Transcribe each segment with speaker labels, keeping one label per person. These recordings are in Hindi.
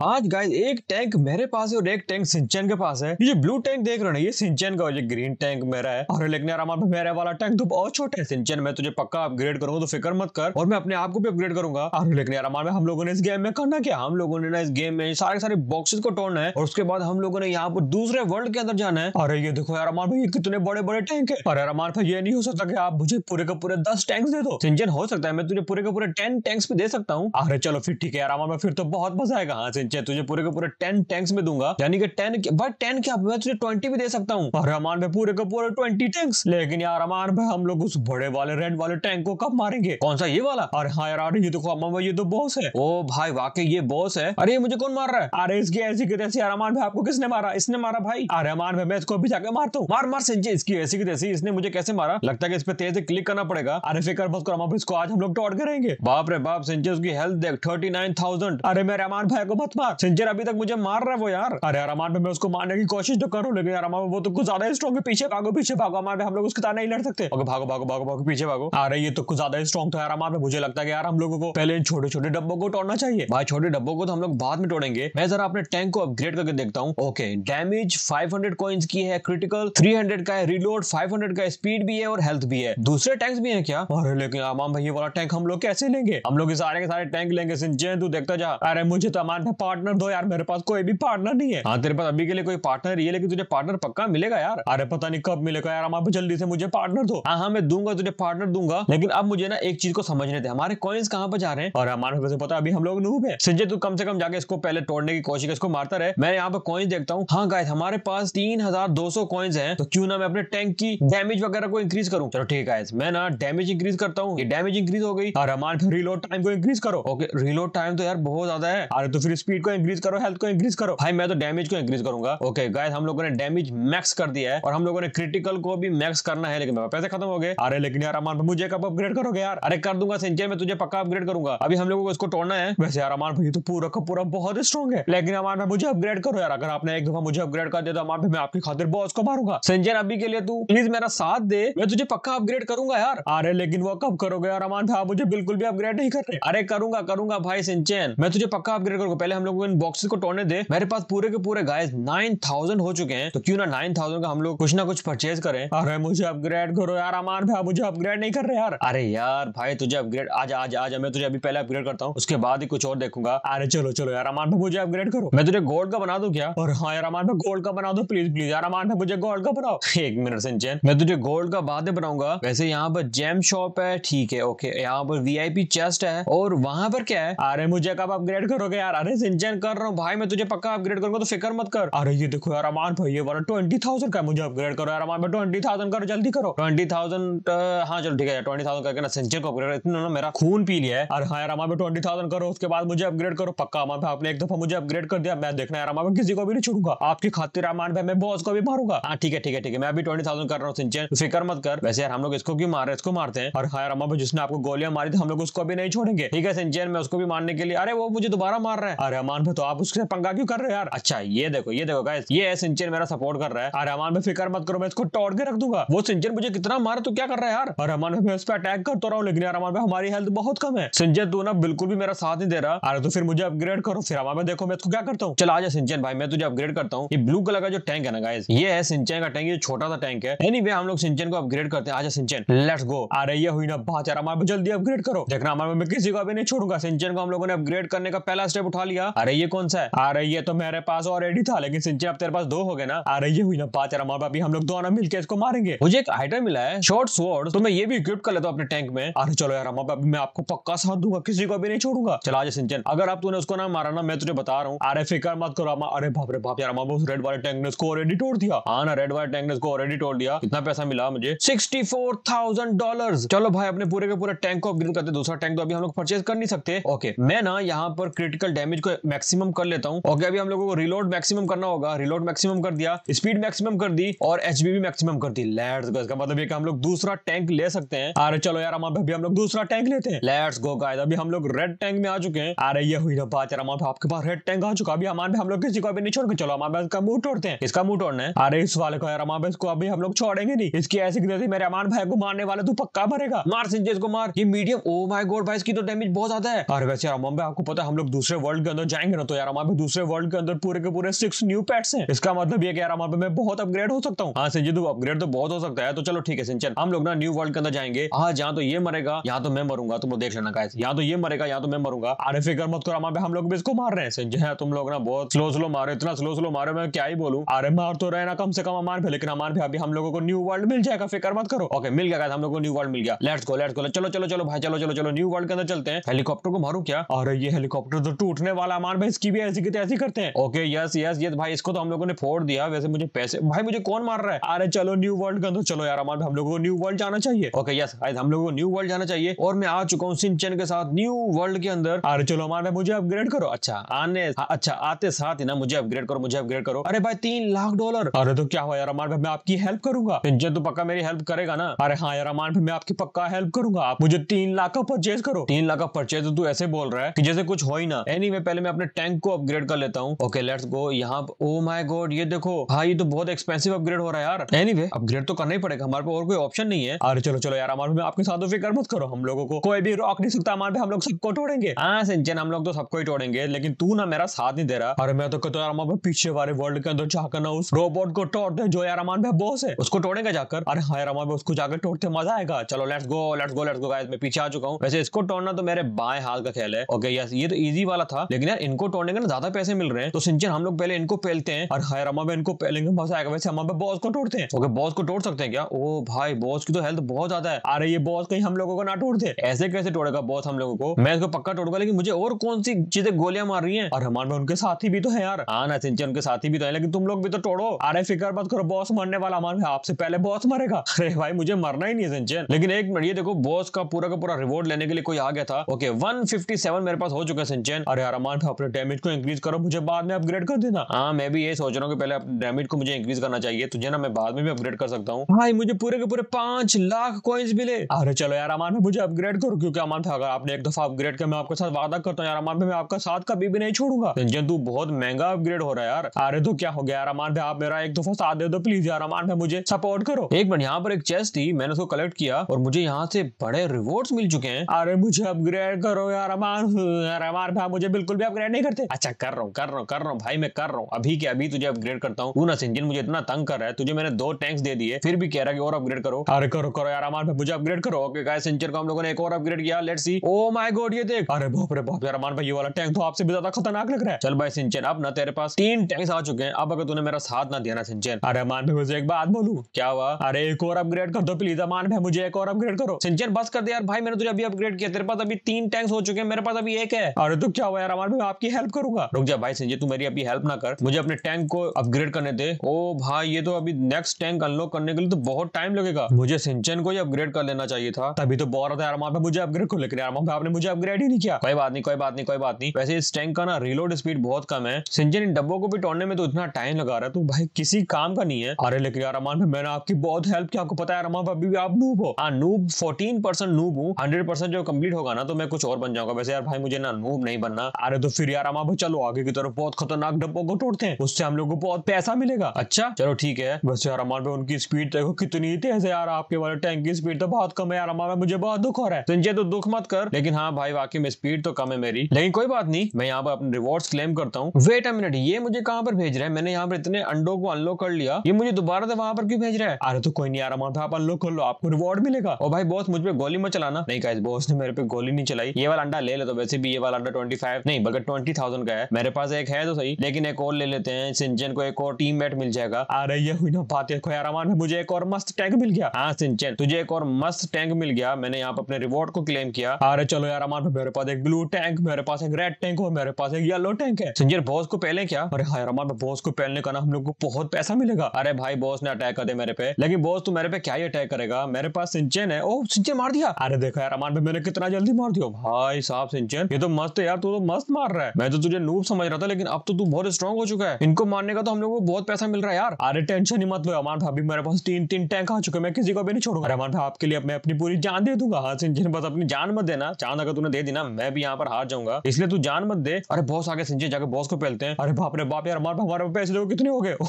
Speaker 1: आज गाइस एक टैंक मेरे पास है और एक टैंक सिंचन के पास है। ये ब्लू टैंक देख रहे हो ना, ये सिंचन का ये ग्रीन टैंक मेरा है। और लेकिन यार मेरे वाला टैंक तो बहुत छोटा है। सिंचन मैं तुझे पक्का अपग्रेड करूँगा तो फ़िक्र मत कर। और मैं अपने आप को भी अपग्रेड करूँगा। और लेकिन यार हम लोगों ने इस गेम में करना क्या? हम लोगों ने ना इस गेम में सारे सारे बॉक्सेस को तोड़ना है। और उसके बाद हम लोगों ने यहाँ पर दूसरे वर्ल्ड के अंदर जाना है। अरे ये देखो यार, हमारे भाई कितने बड़े बड़े टैंक है। और यार भाई ये नहीं हो सकता कि आप मुझे पूरे का पूरे दस टैंक दे दो। सिंचन हो सकता है मैं तुझे पूरे के पूरे टेन टैंक्स भी दे सकता हूँ। अरे चलो फिर ठीक है यार फिर तो बहुत मज़ा आएगा। हाँ सिंचन तुझे पूरे के पूरे टेन टैंक्स में दूँगा। यानी कि टेन बट टेन क्या, मैं तुझे ट्वेंटी भी दे सकता हूँ। और अमान भाई, पूरे के पूरे ट्वेंटी टैंक्स लेकिन यार अमान भाई, हम लोग उस बड़े वाले रेड वाले टैंक को कब मारेंगे? कौन सा, ये वाला? अरे हाँ यार ये देखो अमान भाई, ये तो बॉस है। ओ भाई, वाकई ये बॉस है? अरे ये मुझे कौन मार रहा है? अरे इसकी ऐसी की तैसी यार अमान भाई, आपको किसने मारा? इसने मारा भाई। अरे अमान भाई, मैं इसको अभी जाकर मारता हूँ। मार मार, सिंचे, इसकी ऐसी की तैसी, इसने मुझे कैसे मारा? लगता है कि इस पे तेज से क्लिक करना पड़ेगा। अरे फ़िक्र मत करो इसको आज हम लोग टॉट करेंगे। बाप रे बाप, सिंचे, उसकी हेल्थ देख थर्टी नाइन थाउज़ेंड अरे मेरे अमान भाई को मत मार सिंचर अभी तक मुझे मार रहा है वो यार। अरे यार अमान मैं उसको मारने की कोशिश तो करूँ, लेकिन यार अमान वो तो कुछ ज़्यादा स्ट्रॉन्ग है। पीछे भागो पीछे भागो अमान हम लोग उसके साथ नहीं लड़ सकते। अगर भागो भागो भागो भागो, पीछे भागो। अरे ये तो कुछ ज़्यादा स्ट्रॉन्ग था यार अमान मुझे लगता है यार हम लोगों को पहले छोटे छोटे डब्बों को तोड़ना चाहिए। भाई, छोटे डब्बों को तो हम लोग बाद में तोड़ेंगे। मैं जरा अपने टैंक को अपग्रेड करके देखता हूँ। ओके डैमेज 500 कॉइंस की है क्रिटिकल 300 का है रिलोड 500 का स्पीड भी है और हेल्थ भी है। दूसरे टैंक्स भी है क्या? अरे लेकिन अमान भाई, ये वाला टैंक हम लोग कैसे लेंगे? हम लोग सारे के सारे टैंक लेंगे। सिंचन तू देखता जा। अरे मुझे तो अमान पार्टनर दो यार मेरे पास कोई भी पार्टनर नहीं है। हाँ तेरे पास अभी के लिए कोई पार्टनर ये लेकिन तुझे पार्टनर पक्का मिलेगा यार। अरे पता नहीं कब मिलेगा यार आप जल्दी से मुझे पार्टनर दो। हाँ हाँ मैं दूँगा तुझे पार्टनर दूँगा। लेकिन अब मुझे ना एक चीज़ को समझने थे हमारे कॉइन्स कहाँ पर जा रहे हैं? और हमारे पता अभी हम लोग नूब है। संजय तू कम से कम जाके इसको पहले तोड़ने की कोशिश इसको मारता रहे। मैं यहाँ पे कॉइन्स देखता हूँ। हाँ गाय हमारे पास तीन हज़ार दो सौ कॉइन्स है। तो क्यों ना मैं अपने टैंक की डैमेज वगैरह को इंक्रीज करूँ? चलो ठीक है मैं ना डैमेज इंक्रीज करता हूँ। ये डैमेज इंक्रीज हो गई। और हमारे रिलोड टाइम को इंक्रीज करो। ओके रिलोड टाइम तो यार बहुत ज़्यादा है। अरे तो फिर स्पीड को इंक्रीज करो हेल्थ को इंक्रीज करो। भाई, मैं तो डैमेज को इंक्रीज करूँगा। ओके गाइस हम लोगों ने डैमेज मैक्स कर दिया है और हम लोगों ने क्रिटिकल को भी मैक्स करना है, लेकिन पैसे खत्म हो गए। अरे, लेकिन यार अमान मुझे कब अपग्रेड करोगे यार? अरे, कर दूँगा सिंचे में तुझे पक्का अपग्रेड करूँगा। अभी हम लोगों को इसको तोड़ना है। वैसे यार अमान भाई तो पूरा का पूरा बहुत स्ट्रॉन्ग है। लेकिन अमान भाई, मुझे अपग्रेड करो यार। अगर आपने एक दफ़ा मुझे अपग्रेड कर दिया तो अमान भाई, मैं आपकी खातिर बॉस को मारूँगा। संजय अभी के लिए तू प्लीज़ मेरा साथ दे। मैं तुझे पक्का अपग्रेड करूँगा यार। अरे, लेकिन वो कब करोगे यार अमान भाई? मुझे बिल्कुल भी अपग्रेड नहीं कर रहे। अरे, करूँगा करूँगा भाई सिंचन मैं तुझे पक्का अपग्रेड करूँगा। पहले हम लोग इन बॉक्सेस को तोड़ने दे। मेरे पास पूरे के पूरे गाइस नाइन थाउज़ेंड हो चुके हैं। तो क्यों ना नाइन थाउज़ेंड का हम लोग कुछ ना कुछ परचेज करें? अरे, मुझे अपग्रेड करो यार अमान भाई, मुझे अपग्रेड नहीं कर रहे यार। अरे यार, भाई, तुझे अपग्रेड आज आज आज मैं तुझे अभी पहले अपग्रेड करता हूँ। उसके बाद ही कुछ और देखूँगा। अरे, चलो चलो यार अमान भाई, मुझे अपग्रेड करो। मैं तुझे गोल्ड का बना दू क्या? और हाँ यार अमान भाई गोल्ड का बना दो प्लीज़ प्लीज़ यार अमान भाई, मुझे गोल्ड का बनाओ। एक मिनट सिंचन। मैं तुझे गोल्ड का बाद बनाऊँगा। वैसे यहाँ पर जेम शॉप है, ठीक है ओके यहाँ पर वीआईपी चेस्ट है, और वहाँ पर क्या है? अरे, मुझे कब अपग्रेड करोगे यार? अरे सिंचन कर रहा हूँ। भाई, मैं तुझे पक्का अपग्रेड करूँगा तो फ़िक्र मत कर। अरे, ये देखो यार, अमान भाई, ये वाला ट्वेंटी थाउज़ेंड का मुझे अपग्रेड करो यार, अमान ट्वेंटी थाउज़ेंड करो, जल्दी करो। ट्वेंटी थाउज़ेंड हाँ चलो, ठीक है ट्वेंटी थाउज़ेंड करके ना सिंचन को अपग्रेड इतना ना मेरा खून पी लिया है। अरे हाँ यार, अमान ट्वेंटी थाउज़ेंड करो, उसके बाद मुझे अपग्रेड करो, पक्का, अमान भाई, आपने एक दफ़ा मुझे अपग्रेड कर दिया, मैं देखना यार, अमान किसी को भी नहीं छोड़ूँगा आपकी खातिर, अमान भाई, मैं बॉस को भी मारूँगा। हाँ ठीक है ठीक है ठीक है, मैं अभी ट्वेंटी थाउज़ेंड कर रहा हूँ सिंचन फ़िक्र मत कर। वैसे यार, हम लोग इसको क्यों मार रहे इसको मारते हैं? और हाँ यार, अमान भाई, जिसने आपको गोलियाँ मारी थी, हम लोग उसको भी नहीं छोड़ेंगे। ठीक है, सिंचन, मैं उसको भी मारने के लिए, अरे, वो मुझे दोबारा मार रहा है। अरे अमान भाई तो आप उसके पंगा क्यों कर रहे हो यार? अच्छा ये देखो ये देखो गाइस ये है सिंचन मेरा सपोर्ट कर रहा है। अरे अमान भाई, फ़िक्र मत करो, मैं इसको तोड़ के रख दूँगा। वो सिंचन मुझे कितना मारा तो क्या कर रहा है यार? और अमान भाई उस पर अटैक करता रहा हूँ, लेकिन यार अमान भाई, हमारी हेल्थ बहुत कम है। सिंचन, तू ना बिल्कुल भी मेरा साथ नहीं दे रहा। अरे तो फिर मुझे अपग्रेड करो। फिर भाई, देखो, मैं इसको क्या करता हूँ? चल आजा सिंचन भाई, मैं तुझे अपग्रेड करता हूँ। ये ब्लू कलर का जो टैंक है ना गाइस ये है सिंचन का टैंक ये छोटा सा टैंक है। एनी हम लोग सिंचन को अपग्रेड करते हैं। आजा सिंचन लेट्स गो अरे, ये हुई ना बात। यार हमारे जल्दी अपग्रेड करो। देखना हमारे मैं किसी को अभी नहीं छोड़ूँगा। सिंचन को हम लोगों ने अपग्रेड करने का पहला स्टेप उठा लिया। अरे ये कौन सा है? अरे ये तो मेरे पास ऑलरेडी था, लेकिन सिंचन अब तेरे पास दो हो गए ना। अरे ये हुई ना बात यार, हमारे अभी हम लोग दोनों मिलकर इसको मारेंगे। मुझे एक आइटम मिला है शॉर्ट स्वॉर्ड तो मैं ये भी इक्विप कर लेता हूँ अपने टैंक में। अरे चलो यार हम अभी मैं आपको पक्का साथ दूँगा, किसी को भी नहीं छोड़ूँगा। चला जा सिंचन, अगर आप तूने उसको ना मारा ना, मैं तुझे बता रहा हूँ। अरे फ़िक्र मत करो, अम्मा, अरे बाप रे बाप यार, अम्मा, उस रेड वाले टैंक ने उसको ऑलरेडी तोड़ दिया। हाँ ना रेड वाले टैंक ने उसको ऑलरेडी तोड़ दिया। कितना पैसा मिला मुझे। सिक्सटी फोर थाउज़ेंड डॉलर चलो भाई, अपने पूरे के पूरे टैंक को अपग्रेड करते दूसरा टैंक तो अभी हम लोग परचेज कर नहीं सकते। ओके मैं ना यहाँ पर क्रिटिकल डैमेज को मैक्सिमम कर लेता हूँ। ओके अभी हम लोगों को रिलोड मैक्सिमम करना होगा। रिलोड मैक्सिमम कर दिया स्पीड मैक्सिमम कर दी और एच भी मैक्सिमम कर दी। लेट्स गो इसका मतलब ये हम लोग दूसरा टैंक ले सकते हैं। अरे चलो यार हमारे अभी हम लोग दूसरा टैंक लेते हैं। लेट्स गो गाइस अभी हम लोग रेड टैंक में आ चुके हैं। अरे ये हुई ना बात यार आपके पास रेड टैंक आ चुका। अभी हमारे हम लोग किसी को अभी नहीं छोड़ के चलो। हमारे इसका मुँह तोड़ते हैं। इसका मुँह तोड़ना है। अरे इस वाले को यार हमारे इसको अभी हम लोग छोड़ेंगे नहीं। इसकी ऐसी की मेरे अमान भाई को मारने वाले, तू पक्का भरेगा मार सिंजेस को मार। ये मीडियम ओ माय गॉड भाई, इसकी तो डैमेज बहुत ज़्यादा है। अरे वैसे यार अमान भाई आपको पता है, हम लोग दूसरे वर्ल्ड के अंदर जाएँगे ना तो यार हमारे दूसरे वर्ल्ड के अंदर पूरे के पूरे सिक्स न्यू पेट्स हैं। इसका मतलब ये यार हमारे मैं बहुत अपग्रेड हो सकता हूँ। हाँ संजय तू अपग्रेड तो बहुत हो सकता है। तो चलो ठीक है, सिंचन। हम लोग ना न्यू वर्ल्ड के अंदर जाएँगे। हाँ जहाँ तो ये मरेगा, यहाँ तो मैं मरूँगा। तुम देख लेना गाइस यहाँ तो ये मरेगा, यहाँ तो मैं मरूँगा। अरे, फ़िक्र मत करो, हमारे हम लोग भी इसको मार रहे हैं संजय तुम लोग ना बहुत स्लो स्लो मारे, इतना स्लो स्लो मारे, मैं क्या ही बोलूँ। अरे, मार तो रहे ना, कम से कम हमारे भी लेकिन हमारे भी अभी हम लोगों को न्यू वर्ल्ड मिल जाएगा, फ़िक्र मत करो। ओके मिल गया हम लोग को न्यू वर्ल्ड मिल गया। लेट्स गो लेट्स गो चलो चलो चलो, भाई, चलो चलो चलो न्यू वर्ल्ड के अंदर चलते हैं। हेलीकॉप्टर को मारू क्या? और ये हेलीकॉप्टर तो टूटने वाला हमारे भाई इसकी भी ऐसी की ऐसी करते हैं। ओके यस यस ये भाई इसको तो हम लोगों ने फोड़ दिया। वैसे मुझे पैसे भाई मुझे कौन मार रहा है? अरे चलो न्यू वर्ल्ड के अंदर चलो यार हमारे हम लोगों को न्यू वर्ल्ड जाना चाहिए। ओके यस हम लोगों को न्यू वर्ल्ड जाना चाहिए। और मैं आ चुका हूँ सिंचन के साथ न्यू वर्ल्ड के अंदर। अरे चलो हमारे मुझे अपग्रेड करो। अच्छा आने अच्छा आते साथ ही ना मुझे अपग्रेड करो मुझे अपग्रेड करो। अरे भाई तीन लाख डॉलर अरे तो क्या हुआ यार अमान भाई मैं आपकी हेल्प करूँगा? सिंचन तो पक्का मेरी हेल्प करेगा ना? अरे हाँ यार अमान भाई मैं आपकी पक्का हेल्प करूँगा। आप मुझे तीन लाख का परचेज करो। तीन लाख का परचेज तो तू ऐसे बोल रहा है कि जैसे कुछ हो ही ना। एनी anyway, पहले मैं अपने टैंक को अपग्रेड कर लेता हूँ। ओके लेट्स गो यहाँ ओ माई गॉड ये देखो। भाई तो बहुत एक्सपेंसिव अपग्रेड हो रहा है यार। एनी anyway, अपग्रेड तो करना ही पड़ेगा। हमारे पास और कोई ऑप्शन नहीं है। अरे चलो चलो यार हमारे में आपके साथ तो फ़िक्र मत करो। हम लोगों को कोई भी रॉक नहीं सकता। हमारे हम लोग सबको तोड़ेंगे। हाँ सिंचन हम लोग तो सबको ही तोड़ेंगे। लेकिन तू ना मेरा साथ नहीं दे रहा। अरे मैं तो कहता यार हमारे पीछे वाले वर्ल्ड के अंदर जाकर ना उस रोबोट को तोड़ दे जो यार हमारे बॉस है। उसको तोड़ेगा जाकर। अरे हाँ यार हमारे उसको जाकर तोड़ते मज़ा आएगा। चलो let's go let's go let's go guys मैं पीछे आ चुका हूँ। वैसे इसको तोड़ना तो मेरे बाएँ हाथ का खेल है। ओके यस ये तो इजी वाला था। लेकिन इनको तोड़ने के ना ज़्यादा पैसे मिल रहे हैं। तो सिंचन, हम लोग पहले इनको पहलते हैं और हायर हमारे इनको पहलेंगे वैसे हमारे बॉस को तोड़ते हैं। ओके बॉस को तोड़ सकते हैं क्या? ओ भाई बॉस की तो हेल्थ बहुत ज़्यादा है। अरे, ये बॉस कहीं हम लोगों को ना तोड़ दे ऐसे कैसे तोड़ेगा बॉस हम लोगों को? मैं इसको पक्का तोड़ूँगा, लेकिन मुझे और कौन सी चीज़ें गोलियाँ मार रही है? और हमारे उनके साथी भी तो है यार। हाँ ना, सिंचन के साथी भी तो है, लेकिन तुम लोग भी तो तोड़ो। अरे, फ़िक्र मत करो बॉस मरने वाला हमारे आपसे पहले बॉस मरेगा। अरे भाई, मुझे मरना ही नहीं है सिंचन। लेकिन एक मिनट, ये देखो बॉस का पूरा का पूरा रिवॉर्ड लेने के लिए कोई आ गया था। ओके 157 मेरे पास हो चुका है सिंचन। अरे यार अमान अपने डैमेज को इंक्रीज करो मुझे बाद में अपग्रेड कर देना। हाँ मैं भी ये सोच रहा हूँ कि पहले डैमेज को मुझे इंक्रीज करना चाहिए तुझे ना मैं बाद में भी अपग्रेड कर सकता हूँ। भाई मुझे पूरे के पूरे पाँच लाख कॉइन्स मिले। अरे चलो यार अमान में मुझे अपग्रेड करो क्योंकि अमान था अगर आपने एक दफ़ा अपग्रेड किया मैं आपके साथ वादा करता हूँ यार अमान मैं आपका साथ कभी भी नहीं छोड़ूँगा। सिंचन तू बहुत महँगा अपग्रेड हो रहा है यार। अरे तो क्या हो गया यार अमान भाई आप मेरा एक दफ़ा साथ दे दो प्लीज़ यार अमान भाई मुझे सपोर्ट करो। एक मिनट यहाँ पर एक चेस्ट थी मैंने उसको कलेक्ट किया और मुझे यहाँ से बड़े रिवॉर्ड्स मिल चुके हैं। अरे मुझे अपग्रेड करो यार अमान यार अमान भाई मुझे बिल्कुल भी अपग्रेड नहीं करते। अच्छा कर रहा हूँ कर रहा हूँ कर रहा हूँ भाई मैं कर रहा हूँ। अभी के अभी तुझे अपग्रेड करता हूँ। तू ना सिंजन मुझे इतना तंग कर रहा है तुझे मैंने दो टैंक्स दे दिए फिर भी कह रहा है और अपग्रेड करो। अरे करो करो यार अमान भाई मुझे अपग्रेड करो। ओके गाइस सिंचर को हम लोगों ने एक और अपग्रेड किया let's see oh my god ये देख। अरे बाप रे बाप यार अमान भाई ये वाला टैंक तो आपसे भी ज़्यादा खतरनाक लग रहा है। चल भाई सिंचन अब ना तेरे पास तीन टैंक्स आ चुके हैं। अब अगर तूने मेरा साथ ना दिया ना सिंचन अरे अमान भाई मुझे एक बात बोलू। क्या हुआ? अरे एक और अपग्रेड कर दो प्लीज़ अमान भाई मुझे एक और अपग्रेड करो। सिंचन बस कर दे यार भाई मैंने तुझे अभी अपग्रेड किया तेरे पास अभी तीन टैंक्स हो चुके हैं मेरे पास अभी एक है। अरे तो क्या हुआ यार अमान भाई आपकी हेल्प करूँगा। रुक जा भाई संजय, तू मेरी अभी हेल्प ना कर। मुझे अपने टैंक को अपग्रेड करने दे। ओ भाई, ये तो अभी नेक्स्ट टैंक अनलॉक करने के लिए तो बहुत टाइम लगेगा। मुझे सिंचन को ही अपग्रेड कर लेना चाहिए था। तभी तो बोल रहा था यार पे मुझे अपग्रेड को लेकर यार आपने मुझे अपग्रेड ही नहीं किया। कोई बात नहीं, कोई बात नहीं, कोई बात नहीं। वैसे इस टैंक का ना रिलोड स्पीड बहुत कम है। सिंचन इन डब्बों को भी तोड़ने में तो इतना टाइम लगा रहा है। तो भाई किसी काम का नहीं है। अरे लेकिन यार अमान मैंने आपकी बहुत हेल्प की। आपको पता है अमान अभी भी आप नूब हो। हाँ नूब फोर्टीन परसेंट नूब हूँ। हंड्रेड परसेंट जो कंप्लीट होगा ना तो मैं कुछ और बन जाऊँगा। वैसे यार भाई, मुझे ना नूब नहीं बनना। अरे तो फिर यार अमान चलो आगे की तरफ़, बहुत खतरनाक डब्बों को तोड़ते हैं। उससे हम लोग को बहुत पैसा मिलेगा। अच्छा चलो ठीक है। बस यार अमान भाई, उनकी स्पीड देखो कितनी तेज है यार। आपके वाले टैंक की स्पीड तो बहुत कम है यार। अमान मुझे बहुत दुख हो रहा है। संजय तो दुख मत कर। लेकिन हाँ भाई, वाकई में स्पीड तो कम है मेरी। लेकिन कोई बात नहीं, मैं यहाँ पर अपने रिवॉर्ड्स क्लेम करता हूँ। वेट अ मिनट ये मुझे कहाँ पर भेज रहा है? मैंने यहाँ पर इतने अंडो को अनलॉक कर लिया। ये मुझे दोबारा से वहाँ पर क्यों भेज रहा है? अरे तो कोई नहीं यार अमान आप अनलॉक कर लो। आपको रिवॉर्ड मिलेगा। और भाई बॉस मुझ गोली मत चलाना। नहीं कहा बॉस ने मेरे पे गोली नहीं चलाई। ये वाला अंडा ले लो तो वैसे भी ये वाला अंडा ट्वेंटी नहीं बगैर ट्वेंटी का है, मेरे पास एक है तो सही, लेकिन एक और ले लेते हैं सिंचन को एक और टीम मेट मिल जाएगा। अरे, ये हुई ना बात देखो मुझे एक और मस्त टैंक मिल गया। हाँ सिंचन तुझे एक और मस्त टैंक मिल गया, मैंने यहाँ पर अपने रिवॉर्ड को क्लेम किया। अरे, चलो यार अमान मेरे पास एक ब्लू टैंक मेरे पास एक रेड टैंक और मेरे पास एक येलो टैंक है। संजय बॉस को पहले क्या? अरे हाँ अमान बॉस को पहले का ना हम लोग को बहुत पैसा मिलेगा। अरे भाई बॉस ने अटैक कर दे मेरे पे। लेकिन बॉस तू मेरे पे क्या ही अटैक करेगा? मेरे पास सिंचन है। ओ सिंचन मार दिया। अरे देखो यार अमान भाई मैंने कितना जल्दी मार दिया। भाई साहब सिंचन ये तो मस्त है यार, तू तो मस्त मार रहा है। मैं तो तुझे नूब समझ रहा था, लेकिन अब तो तू बहुत स्ट्रॉन्ग हो चुका है। इनको मारने का तो हम लोग को बहुत पैसा मिल रहा है यार। अरे टेंशन ही मत लो, अमान भाभी, मेरे पास तीन तीन टैंक आ चुके मैं किसी को भी नहीं छोड़ूँगा। अमान भाई आपके लिए मैं अपनी पूरी जान दे दूँगा। हाँ सिंचन बस अपनी जान मत देना। चाँद अगर तूने दे दी ना, मैं भी यहाँ पर हार जाऊँगा। इसलिए तू जान मत दे। अरे बॉस आगे सिंचन जाके बॉस को पहलते हैं। अरे बाप रे बाप यार, अमान हमारे पैसे देखो कितने हो गए।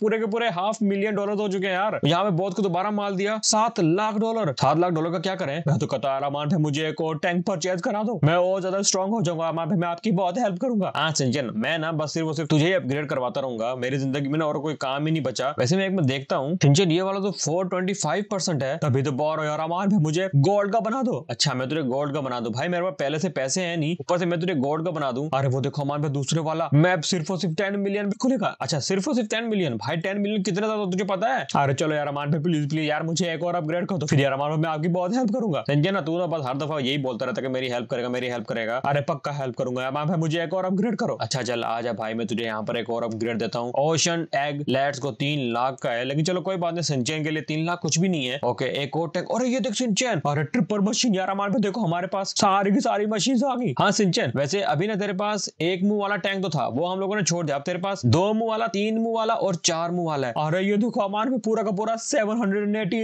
Speaker 1: पूरे के पूरे हाफ़ मिलियन डॉलर हो चुके हैं यार। यहाँ पे बॉस को दोबारा माल दिया। सात लाख डॉलर सात लाख डॉलर का क्या करें? मैं तो कहता अमान भाई, मुझे एक और टैंक परचेज करा दो। मैं और ज़्यादा स्ट्रॉन्ग हो जाऊँगा। अमान भाई, मैं आपकी बहुत हेल्प करूँगा। हाँ सिंचन मैं ना बस सिर्फ़ सिर्फ़ तुझे अपग्रेड करवाता रहूँगा। मेरी ज़िंदगी में ना और कोई काम ही नहीं बचा। वैसे मैं एक मैं देखता हूँ सिंचन ये वाला तो फोर ट्वेंटी फाइव परसेंट है। तभी तो बोर यार अमान भाई, मुझे गोल्ड का बना दो। अच्छा मैं तुझे गोल्ड का बना दू। भाई, मेरे पास पहले से पैसे है नहीं। ऊपर से मैं तुझे गोल्ड का बना दूँ। अरे वो देखो अमान भाई, दूसरे वाला। मैप सिर्फ़ और सिर्फ़ टेन मिलियन में खुलेगा। अच्छा सिर्फ़ और सिर्फ़ टेन मिलियन भाई टेन मिलियन कितना था तुझे पता है? अरे चलो यार अमान भाई प्लीज़ प्लीज़ यार, मुझे एक और अपग्रेड कर दो। फिर यार अमान भाई, मैं आपकी बहुत हेल्प करूँगा। संजय ना तू ना बस हर दफ़ा यही बोलता रहता कि मेरी हेल्प करेगा, मेरी हेल्प करेगा। अरे पक्का हेल्प करूँगा। भाई मुझे एक और अपग्रेड करो। अच्छा चल, आ जा भाई, मैं तुझे यहाँ पर एक और अपग्रेड देता हूँ। ओशन एग लेट्स को तीन लाख का है, लेकिन चलो, कोई बात नहीं सिंचन के लिए तीन लाख कुछ भी नहीं है। ओके एक और टेक और ये देख सिंचन अरे ट्रिपर मशीन यार अमान भाई देखो, हमारे पास सारी की सारी मशीन आ गई। हाँ सिंचन वैसे अभी ना तेरे पास एक मुँह वाला टैंक तो था, वो हम लोगों ने छोड़ दिया। अब तेरे पास दो मुँह वाला, तीन मुँह वाला और चार मुँह वाला है। अरे, ये देखो अमान में पूरा का पूरा seven hundred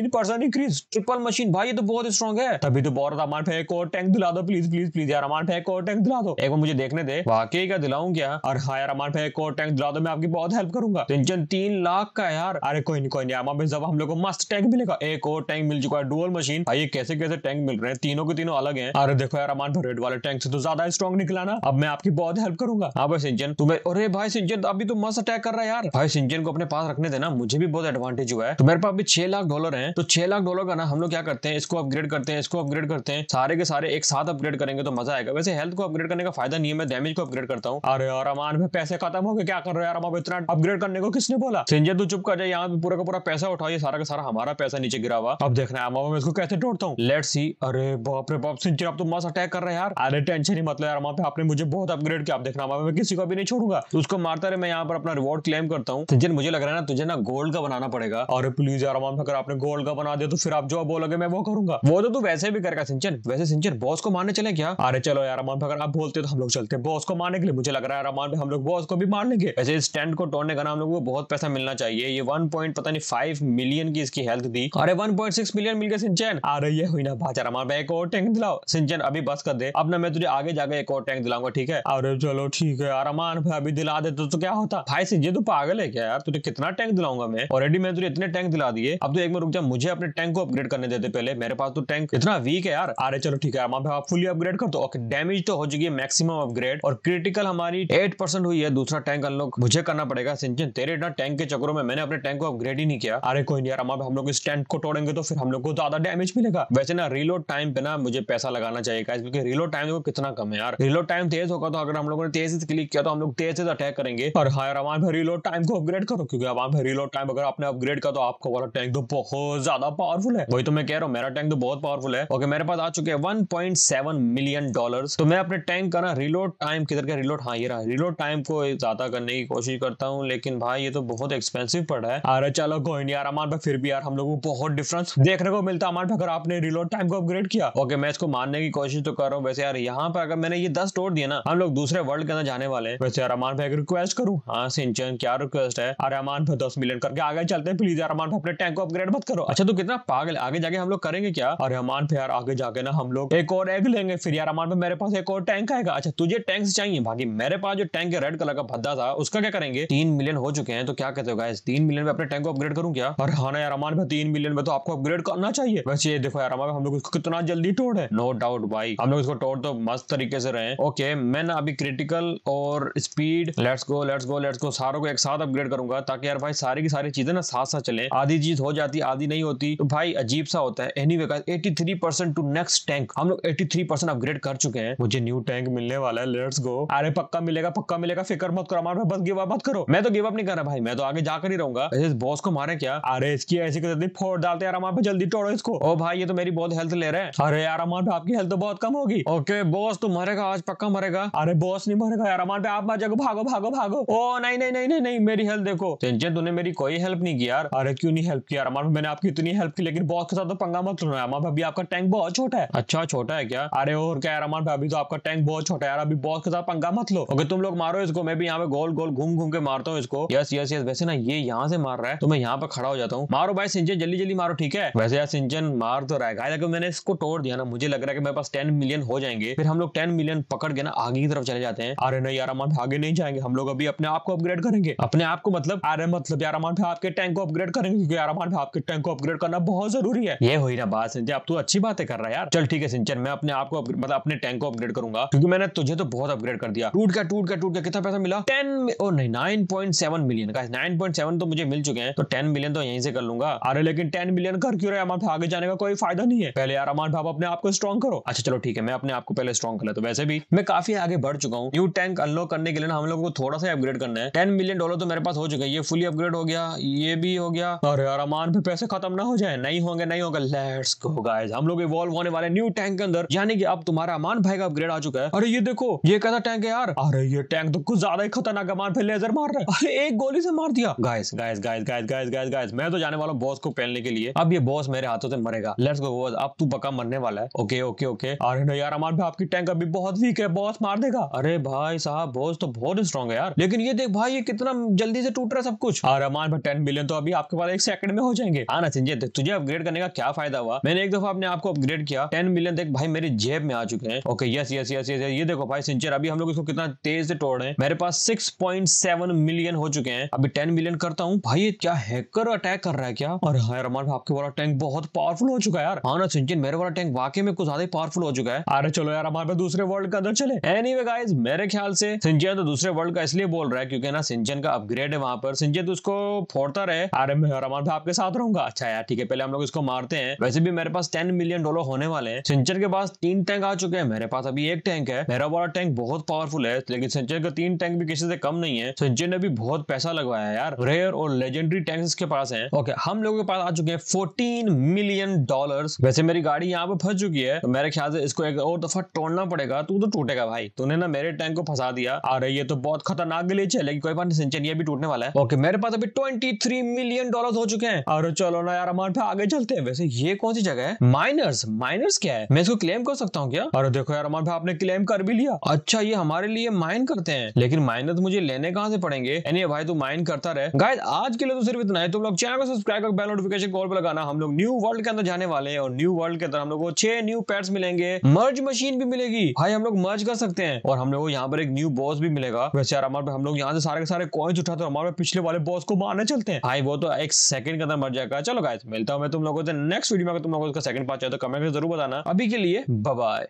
Speaker 1: increase triple machine भाई, ये तो बहुत स्ट्रॉन्ग है। तभी तो बहुत अमान पे एक और टैंक दिला दो प्लीज़ प्लीज़ प्लीज़ यार अमान पे एक और टैंक दिला दो। एक मुझे देखने दे। वाकई का दिलाऊं क्या? और हाँ यार अमान पे एक और टैंक दिला दो, मैं आपकी बहुत हेल्प करूँगा। टेंशन तीन लाख का यार। अरे कोई नहीं कोई नहीं अमान जब हम लोग को मस्त टैंक मिलेगा। एक और टैंक मिल चुका है डुअल मशीन भाई कैसे कैसे टैंक मिल रहे हैं? तीनों के तीनों अलग है। अरे देखो यार अमान पे रेड वाले टैंक से तो ज़्यादा स्ट्रॉन्ग निकला ना। अब मैं आपकी बहुत हेल्प करूँगा। हाँ भाई सिंचन तुम्हें अरे भाई सिंचन अभी तो मस्त अटैक कर रहा है यार। भाई सिंचन को अपने पास रखने देना, मुझे भी बहुत एडवांटेज हुआ है। तो मेरे पास अभी छह लाख डॉलर है। तो छह लाख डॉलर का ना हम लोग क्या करते हैं? इसको अपग्रेड करते हैं, इसको अपग्रेड करते हैं। सारे के सारे एक साथ अपग्रेड करेंगे तो मज़ा आएगा। वैसे हेल्थ को अपग्रेड करने का फ़ायदा नहीं है मैं डैमेज को अपग्रेड करता हूँ। अरे यार, अमान, में पैसे खत्म हो गए क्या कर रहे हो यार? अमान इतना अपग्रेड करने को किसने बोला? सिंजन तू चुप कर जाए यहाँ पे पूरा का पूरा पैसा उठाओ ये सारा का सारा हमारा पैसा नीचे गिरा हुआ। अब देखना है मैं इसको कैसे तोड़ता हूँ? लेट सी अरे बाप रे बाप सिंचन अब तो मस्त अटैक कर रहे हैं यार। अरे टेंशन ही मतलब यार वहाँ पे आपने मुझे बहुत अपग्रेड किया। आप देखना अमा मैं किसी को भी नहीं छोड़ूँगा। उसको मारता रहे, मैं यहाँ पर अपना रिवॉर्ड क्लेम करता हूँ। सिंचन मुझे लग रहा है ना, तुझे ना गोल्ड का बनाना पड़ेगा। और प्लीज़ यार, अमान, अगर आपने गोल्ड का बना दिया तो फिर आप जो बोलोगे, मैं वो करूँगा। वो तो तू वैसे भी करेगा सिंचन। वैसे सिंचन बॉस को मारने चले क्या? अरे चलो यार, अमान, अगर आप बोलते तो हम लोग चलते हैं। बॉस को मारने के लिए मुझे लग रहा है अमान हम लोग बॉस को भी मार लेंगे। वैसे इस टेंट को तोड़ने का हम लोग को बहुत पैसा मिलना चाहिए। ये वन पॉइंट पता नहीं फाइव मिलियन की इसकी हेल्थ दी अरे वन पॉइंट सिक्स मिलियन मिल गया सिंचन। अरे ये हुई ना भाचा अमान भाई एक और टैंक दिलाओ। सिंचन अभी बस कर दे। अब ना मैं तुझे आगे जाके एक और टैंक दिलाऊँगा ठीक है? अरे चलो ठीक है यार अमान भाई अभी दिला दे तो, तो क्या होता? भाई सिंचन तू पागल है क्या यार? तुझे कितना टैंक दिलाऊँगा मैं? ऑलरेडी मैं तुझे इतने टैंक दिला दिए। अब तो एक बार रुक जा मुझे अपने टैंक को अपग्रेड करने देते पहले। मेरे पास तो टैंक इतना वीक है यार। अरे चलो ठीक है अमान भाई आप फुली अपग्रेड कर दो। डैमेज तो हो चुकी है मैक्सिमम अपग्रेड और क्रिटिकल हमारी एट परसेंट हुई है, दूसरा टैंक अनलॉक मुझे करना पड़ेगा। सिंचन, तेरे ना टैंक के चक्रों में मैंने अपने टैंक को अपग्रेड ही नहीं किया। अरे कोई नहीं यार हम लोग इस टैंक को तोड़ेंगे तो फिर हम लोग को ज़्यादा डैमेज मिलेगा। वैसे ना रिलोड टाइम पे ना मुझे पैसा लगाना चाहिए क्योंकि रिलोड टाइम देखो कितना कम है यार। रिलोड टाइम तेज होगा तो अगर हम लोगों ने तेज से क्लिक किया तो हम लोग तेज से अटैक करेंगे। और हाँ यार भाई रिलोड टाइम को अपग्रेड करो, क्योंकि भाई रिलोड टाइम अगर आपने अपग्रेड का तो आपका वाला टैंक तो बहुत ज़्यादा पावरफुल है। वही तो मैं कह रहा हूँ, मेरा टैंक तो बहुत पावरफुल है। ओके मेरे पास आ चुके हैं 1.7 मिलियन डॉलर तो मैं अपने टैंक का ना रिलोड टाइम किधर का रिलोड हाँ ये रहा रिलोड टाइम को ज़्यादा करने की कोशिश करता हूँ, लेकिन भाई ये तो बहुत एक्सपेंसिव पड़ रहा है। अरे चलो, कोई नहीं यार अमान भाई, फिर भी यार हम लोगों को बहुत डिफरेंस देखने को मिलता है। अमान भाई, अगर आपने रिलोड टाइम को अपग्रेड किया ओके मैं इसको मारने की कोशिश तो कर रहा हूँ। वैसे यार, यहाँ पर अगर मैंने ये दस तोड़ दिया ना, हम लोग दूसरे वर्ल्ड के अंदर जाने वाले हैं। वैसे यार अमान भाई रिक्वेस्ट करूँ? हाँ सिंचन, क्या रिक्वेस्ट है? अरे अमान भाई, दस मिलियन करके आगे चलते हैं प्लीज़ यार अमान भाई, अपने टैंक को अपग्रेड मत करो। अच्छा तो कितना पागल आगे जाके हम लोग करेंगे क्या? अरे अमान भाई, यार, आगे जाके ना हम लोग एक और एग लेंगे। फिर यार अमान भाई, मेरे पास एक और टैंक आएगा। अच्छा तुझे टैंक चाहिए। बाकी मेरे पास जो टैंक है रेड कलर का भद्दा था, उसका क्या करेंगे? तीन मिलियन हो चुके हैं तो क्या कहते हो गाइस तीन मिलियन में अपने टैंक को अपग्रेड करूँ क्या? और हाँ यार, अमान भाई, तीन मिलियन में तो आपको अपग्रेड करना चाहिए। वैसे ये देखो यार हम लोग इसको कितना जल्दी तोड़ है। नो डाउट भाई, हम लोग इसको तोड़ तो मस्त तरीके से रहे ओके मैं ना अभी क्रिटिकल और speed let's go let's go let's go सारों को एक साथ अपग्रेड करूँगा, ताकि यार भाई सारी की सारी चीज़ें ना साथ साथ चले। आधी चीज़ हो जाती, आधी नहीं होती। तो भाई अजीब सा होता है। Anyway eighty three percent to next tank हम लोग एटी थ्री परसेंट अपग्रेड कर चुके हैं। मुझे न्यू टैंक मिलने वाला है। लेट्स गो अरे पक्का मिलेगा पक्का मिलेगा फ़िक्र मत करो हमारे बस गिव अप मत करो। मैं तो गिव अप नहीं कर रहा भाई मैं तो आगे जाकर ही रहूँगा। इस बॉस को मारे क्या? अरे इसकी ऐसी जल्दी फोड़ डालते यार हमारे जल्दी तोड़ो इसको। ओ भाई ये तो मेरी बहुत हेल्थ ले रहे हैं। अरे यार पे आपकी हेल्थ तो बहुत कम होगी। ओके बॉस तो मरेगा आज पक्का मरेगा। अरे बॉस नहीं मरेगा यार पे आप मर जाओ भागो भागो भागो। ओ नहीं नहीं नहीं नहीं नहीं मेरी हेल्थ देखो। टेंशन तूने मेरी कोई हेल्प नहीं की यार। अरे क्यों नहीं हेल्प किया यार मैंने आपकी इतनी हेल्प की लेकिन बॉस के साथ तो पंगा मत लो अमान अभी आपका टैंक बहुत छोटा है। अच्छा छोटा है क्या? अरे और क्या यार अमान अभी तो आपका टैंक बहुत छोटा है यार अभी बॉस के साथ पंगा मत लो। अगर तुम लोग मारो इसको, मैं भी यहाँ पे गोल गोल घूम घूम के मारता हूँ इसको। यस यस यस, वैसे ना ये यहाँ से मार रहा है तो मैं यहाँ पे खड़ा हो जाता हूँ। मारो भाई सिंचन, जल्दी जल्दी मारो, ठीक है? वैसे यार सिंचन मार तो रहा है। लेकिन मैंने इसको तोड़ दिया ना, मुझे लग रहा है कि मेरे पास टेन मिलियन हो जाएँगे, फिर हम लोग टेन मिलियन पकड़ के ना आगे की तरफ़ चले जाते हैं। अरे नहीं यार अमान आगे नहीं जाएँगे। हम लोग अभी अपने आप को अपग्रेड करेंगे। अपने आप को मतलब अरे मतलब यार अमान आपके टैंक को अपग्रेड करेंगे, क्योंकि यार अमान आपके टैंक को अपग्रेड करना बहुत ज़रूरी है। ये हुई ना बात, सिंचन, अब तू अच्छी बातें कर रहा है यार। चल ठीक है सिंचन, मैं अपने आप को मतलब अपने टैंक को अपग्रेड करूँगा, क्योंकि मैंने तुझे तो तो बहुत अपग्रेड कर दिया। टूट गया टूट गया टूट गया। कितना पैसा मिला? टेन ओ, नहीं नाइन पॉइंट सेवन मिलियन का नाइन पॉइंट सेवन तो मुझे मिल चुके हैं तो टेन मिलियन तो यहीं से कर लूँगा। अरे, लेकिन टेन मिलियन कर क्यों रहे? अमान आगे जाने का कोई फ़ायदा नहीं है। पहले यार अमान भाव अपने आप को स्ट्रॉन्ग करो। अच्छा चलो ठीक है, मैं अपने आप को पहले स्ट्रॉन्ग कर लेता तो वैसे भी मैं काफ़ी आगे बढ़ चुका हूँ। न्यू टैंक अनलॉक करने के लिए हम लोगों को थोड़ा सा अपग्रेड करना है। टेन मिलियन डॉलर तो मेरे पास हो चुका है। ये फुली अपग्रेड हो गया, ये भी हो गया। और यार अमान पे पैसे खत्म ना हो जाए। नहीं होंगे, नहीं होगा। लेट्स गो गाइस हम लोग इवॉल्व होने वाले न्यू टैंक के अंदर। यानी कि अब तुम्हारा अमान भाई का अपग्रेड आ चुका है। अरे, ये देखो ये कैसा टैंक है यार। अरे, ये टैंक तो कुछ ज़्यादा ही खतरनाक अमान पे लेजर मार रहा है। अरे, एक गोली से मार दिया। Guys guys guys guys guys guys guys मैं तो जाने वाला बॉस को पहनने के लिए। अब ये बॉस मेरे हाथों से मरेगा। लेट्स गो बॉस अब तू पक्का मरने वाला है। ओके ओके ओके अरे नहीं यार भाई, आपकी टैंक अभी बहुत वीक है। बॉस मार देगा। अरे भाई साहब बॉस तो बहुत स्ट्रॉन्ग है यार। लेकिन ये देख भाई, ये कितना जल्दी से टूट रहा है सब कुछ। और अमान भाई टेन बिलियन तो अभी आपके पास एक सेकंड में हो जाएँगे। आना संजय तुझे अपग्रेड करने का क्या फ़ायदा हुआ? मैंने एक दफ़ा अपने आपको अपग्रेड किया। टेन मिलियन देख भाई, मेरी जेब में आ चुके हैं। Okay yes yes yes yes ये देखो भाई सिंचर अभी हम लोग इसको कितना तेज से तोड़ रहे हैं। मेरे पास 6.7 मिलियन हो चुके हैं। अभी 10 मिलियन करता हूँ। भाई, ये क्या हैकर अटैक कर रहा है क्या? और हाँ आपके वाला टैंक बहुत पावरफुल हो चुका है यार। हाँ ना, सिंचन, मेरे वाला टैंक वाकई में कुछ ज़्यादा पावरफुल हो चुका है। अरे चलो यार हमारे पास दूसरे वर्ल्ड के अंदर चले। एनी गाइज़ मेरे ख्याल से सिंचन तो दूसरे वर्ल्ड का इसलिए बोल रहा है क्योंकि ना, सिंचन का अपग्रेड है वहाँ पर। सिंचन तो उसको फोड़ता रहे। अरे मैं रमान भाई आपके साथ रहूँगा। अच्छा यार, ठीक है, पहले हम लोग इसको मारते हैं। वैसे भी मेरे पास टेन मिलियन डॉलर होने वाले हैं। सिंचन के पास तीन टैंक आ चुके हैं। मेरे पास अभी एक टैंक है। मेरा वाला टैंक बहुत पावरफुल है, लेकिन सिंचन का तीन टैंक भी किसी से कम नहीं है। सिंचन ने भी बहुत पैसा लगवाया है यार। रेयर और लेजेंडरी टैंक इसके पास है। ओके हम लोगों के पास आ चुके हैं फोर्टीन मिलियन डॉलर वैसे मेरी गाड़ी यहाँ पे फंस चुकी है तो मेरे ख्याल से इसको एक और दफ़ा तोड़ना पड़ेगा। तू तो टूटेगा भाई। तूने ना मेरे टैंक को फंसा दिया। और ये तो बहुत खतरनाक गलीच है, लेकिन कोई बात नहीं सिंचन ये भी टूटने वाला है। ओके मेरे पास अभी ट्वेंटी थ्री मिलियन डॉलर हो चुके हैं। और चलो ना यार हमारे आगे चलते हैं। वैसे ये कौन सी जगह है? माइनर्स माइनर्स क्या है? मैं इसको क्लेम कर सकता हूँ क्या? अरे देखो यार हमारे आपने क्लेम कर भी लिया। अच्छा ये हमारे लिए माइन करते हैं। लेकिन माइनर मुझे लेने कहाँ से पड़ेंगे? भाई, तू माइन करता रहे। गाइस आज के लिए तो सिर्फ़ इतना है। तुम लोग चैनल को सब्सक्राइब कर बेल नोटिफिकेशन कॉल पर लगाना। हम लोग न्यू वर्ल्ड के अंदर जाने वाले हैं और न्यू वर्ल्ड के अंदर हम लोग को छह न्यू पेट्स मिलेंगे। मर्ज मशीन भी मिलेगी। भाई, हम लोग मर्ज कर सकते हैं। और हम लोग यहाँ पर एक न्यू बॉस भी मिलेगा। वैसे यार, हमारे हम लोग यहाँ से सारे सारे कॉइन्स उठाते हमारे पिछले वाले बॉस को मारने चलते हैं। भाई, वो तो एक सेकंड के अंदर मर जाएगा। चलो गाय मिलता हूँ मैं तुम लोगों से नेक्स्ट वीडियो में। तुम लोगों का सेकंड पार्ट चाहे तो कमेंट में ज़रूर बताना। अभी के लिए बाय